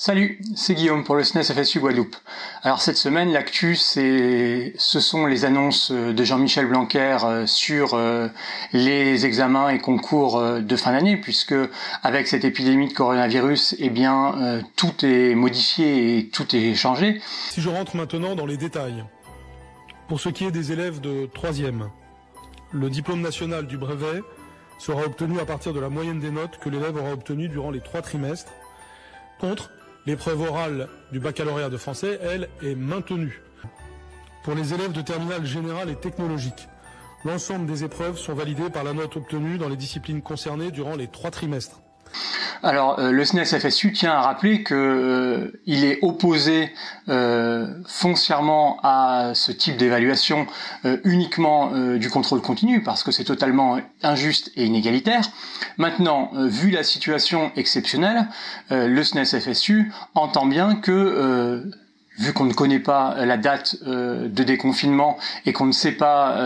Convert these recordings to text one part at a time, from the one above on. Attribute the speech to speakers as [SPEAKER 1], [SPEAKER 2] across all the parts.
[SPEAKER 1] Salut, c'est Guillaume pour le SNES FSU Guadeloupe. Alors cette semaine, l'actu, c'est, ce sont les annonces de Jean-Michel Blanquer euh, sur euh, les examens et concours euh, de fin d'année, puisque avec cette épidémie de coronavirus, eh bien, tout est modifié et tout est changé.
[SPEAKER 2] Si je rentre maintenant dans les détails, pour ce qui est des élèves de troisième, le diplôme national du brevet sera obtenu à partir de la moyenne des notes que l'élève aura obtenues durant les trois trimestres, contre L'épreuve orale du baccalauréat de français, elle, est maintenue. Pour les élèves de terminale générale et technologique, l'ensemble des épreuves sont validées par la note obtenue dans les disciplines concernées durant les trois trimestres.
[SPEAKER 1] Alors euh, le SNES FSU tient à rappeler que euh, est opposé euh, foncièrement à ce type d'évaluation uniquement du contrôle continu parce que c'est totalement injuste et inégalitaire. Maintenant, vu la situation exceptionnelle, le SNES FSU entend bien que vu qu'on ne connaît pas la date de déconfinement et qu'on ne sait pas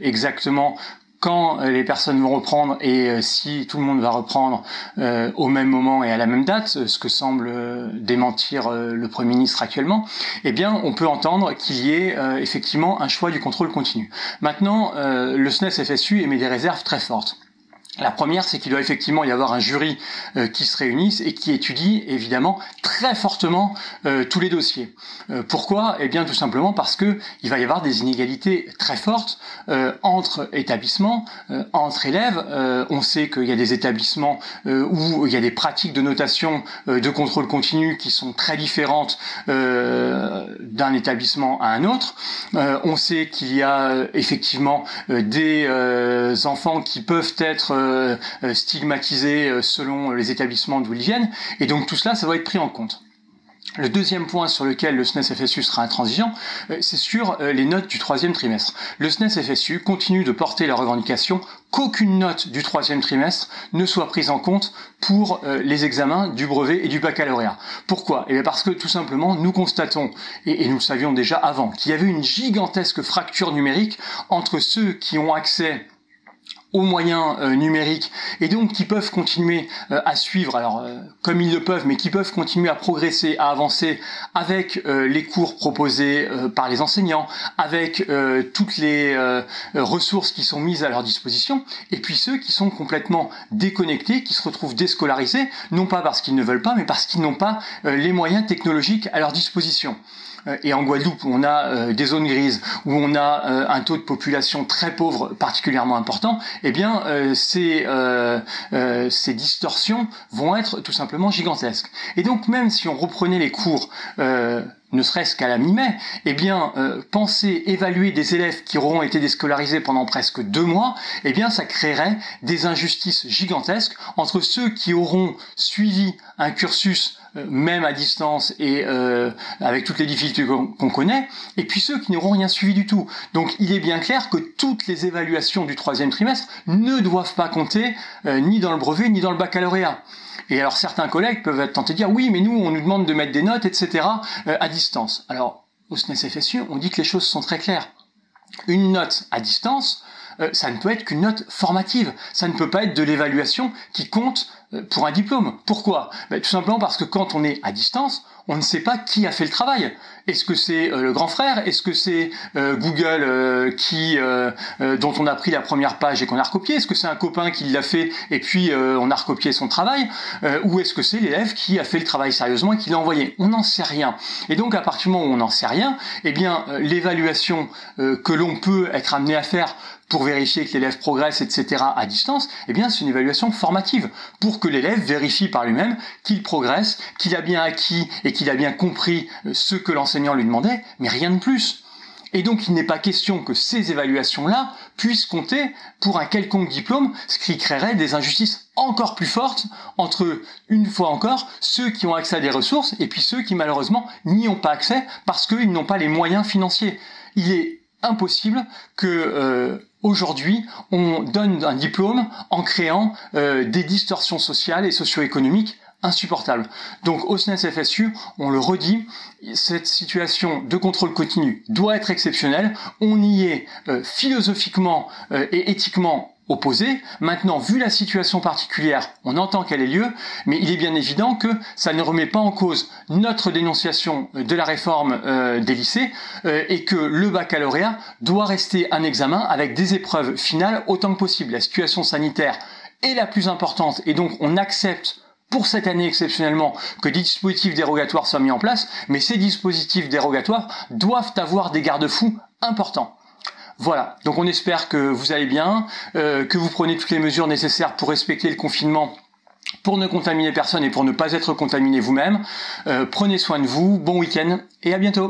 [SPEAKER 1] exactement quand euh, les personnes vont reprendre et euh, si tout le monde va reprendre euh, au même moment et à la même date, ce que semble démentir le Premier ministre actuellement, eh bien on peut entendre qu'il y ait effectivement un choix du contrôle continu. Maintenant, le SNES FSU émet des réserves très fortes. La première, c'est qu'il doit effectivement y avoir un jury euh, qui se réunisse et qui étudie évidemment très fortement euh, tous les dossiers. Euh, pourquoi? Eh bien tout simplement parce que il va y avoir des inégalités très fortes entre établissements, entre élèves. on sait qu'il y a des établissements où il y a des pratiques de notation de contrôle continu qui sont très différentes d'un établissement à un autre. On sait qu'il y a effectivement des enfants qui peuvent être euh, euh, stigmatisés euh, selon les établissements d'où ils viennent. Et donc tout cela, ça doit être pris en compte. Le deuxième point sur lequel le SNES FSU sera intransigeant, c'est sur les notes du troisième trimestre. Le SNES FSU continue de porter la revendication qu'aucune note du troisième trimestre ne soit prise en compte pour les examens du brevet et du baccalauréat. Pourquoi? Eh bien parce que tout simplement, nous constatons, et, et nous le savions déjà avant, qu'il y avait une gigantesque fracture numérique entre ceux qui ont accès aux moyens euh, numériques et donc qui peuvent continuer euh, à suivre, alors euh, comme ils le peuvent, mais qui peuvent continuer à progresser, à avancer avec les cours proposés par les enseignants, avec toutes les ressources qui sont mises à leur disposition, et puis ceux qui sont complètement déconnectés, qui se retrouvent déscolarisés, non pas parce qu'ils ne veulent pas, mais parce qu'ils n'ont pas les moyens technologiques à leur disposition. Euh, et en Guadeloupe on a euh, des zones grises, où on a euh, un taux de population très pauvre particulièrement important, eh bien ces, ces distorsions vont être tout simplement gigantesques. Et donc même si on reprenait les cours ne serait-ce qu'à la mi-mai, eh bien, penser évaluer des élèves qui auront été déscolarisés pendant presque deux mois, eh bien, ça créerait des injustices gigantesques entre ceux qui auront suivi un cursus même à distance et euh, avec toutes les difficultés qu'on connaît, et puis ceux qui n'auront rien suivi du tout. Donc il est bien clair que toutes les évaluations du troisième trimestre ne doivent pas compter euh, ni dans le brevet ni dans le baccalauréat. Et alors certains collègues peuvent être tentés de dire oui mais nous on nous demande de mettre des notes etc à distance. Alors au SNES FSU on dit que les choses sont très claires. Une note à distance, ça ne peut être qu'une note formative. Ça ne peut pas être de l'évaluation qui compte euh, pour un diplôme. Pourquoi? Ben, Tout simplement parce que quand on est à distance, on ne sait pas qui a fait le travail. Est-ce que c'est euh, le grand frère? Est-ce que c'est euh, Google qui dont on a pris la première page et qu'on a recopié? Est-ce que c'est un copain qui l'a fait et puis on a recopié son travail? Ou est-ce que c'est l'élève qui a fait le travail sérieusement et qui l'a envoyé? On n'en sait rien. Et donc à partir du moment où on n'en sait rien, eh bien l'évaluation que l'on peut être amené à faire pour vérifier que l'élève progresse, etc. à distance, eh bien c'est une évaluation formative pour l'élève vérifie par lui-même qu'il progresse, qu'il a bien acquis et qu'il a bien compris euh, ce que l'enseignant lui demandait, mais rien de plus. Et donc il n'est pas question que ces évaluations-là puissent compter pour un quelconque diplôme, ce qui créerait des injustices encore plus fortes entre, une fois encore, ceux qui ont accès à des ressources et puis ceux qui malheureusement n'y ont pas accès parce qu'ils n'ont pas les moyens financiers. Il est impossible que euh, aujourd'hui on donne un diplôme en créant euh, des distorsions sociales et socio-économiques insupportable. Donc au SNES FSU, on le redit, cette situation de contrôle continu doit être exceptionnelle. On y est euh, philosophiquement et éthiquement opposé. Maintenant, vu la situation particulière, on entend qu'elle ait lieu, mais il est bien évident que ça ne remet pas en cause notre dénonciation euh, de la réforme des lycées et que le baccalauréat doit rester un examen avec des épreuves finales autant que possible. La situation sanitaire est la plus importante et donc on accepte pour cette année exceptionnellement que des dispositifs dérogatoires soient mis en place, mais ces dispositifs dérogatoires doivent avoir des garde-fous importants. Voilà, donc on espère que vous allez bien, euh, que vous prenez toutes les mesures nécessaires pour respecter le confinement pour ne contaminer personne et pour ne pas être contaminé vous-même. Euh, prenez soin de vous, bon week-end et à bientôt